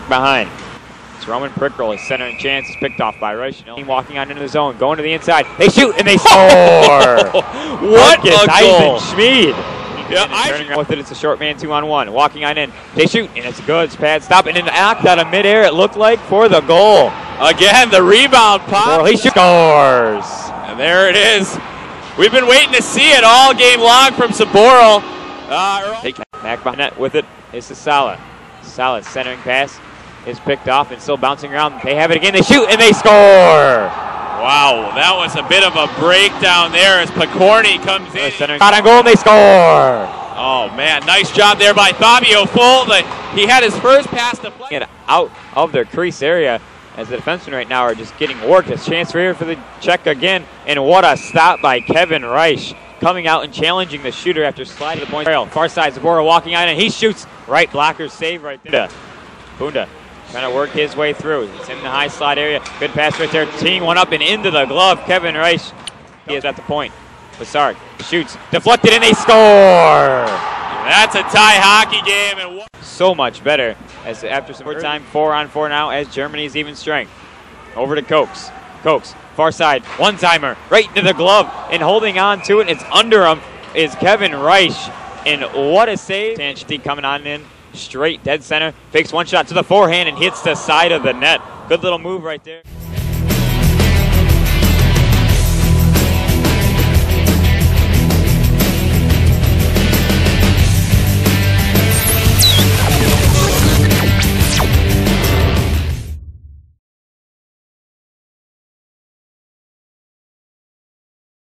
behind. It's Roman Prickrell. His center and chance is picked off by Reich. Walking on into the zone, going to the inside. They shoot and they score. what Marcus a goal! Schmid. Yeah, I- turning around with it, it's a short man two on one. Walking on in, they shoot and it's good. It's pad stop and then act out of midair. It looked like for the goal. Again, the rebound pop. Well, he scores. And there it is. We've been waiting to see it all game long from Saboro. Uh, back behind net with it. It's the Sala centering pass is picked off and still bouncing around. They have it again. They shoot and they score. wow, that was a bit of a breakdown there as Picorni comes in. shot on goal and they score. Oh man, nice job there by Fabio Pfohl. He had his first pass to play. Get out of their crease area as the defensemen right now are just getting worked. It's chance for here for the Czech again. And what a stop by Kevin Reich. Coming out and challenging the shooter after sliding to the point. Far side, Zabora walking on and he shoots. Right blocker save right there. Bunda trying to work his way through. He's in the high slot area. Good pass right there. Teeing one up and into the glove. Kevin Reich. He is at the point. Bassard shoots. Deflected and they score. That's a tie hockey game. And what- so much better as after some more time four on four now as Germany's even strength. Over to Cokes. Cokes, far side, one timer, right into the glove, and holding on to it. It's under him is Kevin Reich. And what a save. Sanchty coming on in, straight dead center, fakes one shot to the forehand and hits the side of the net. Good little move right there.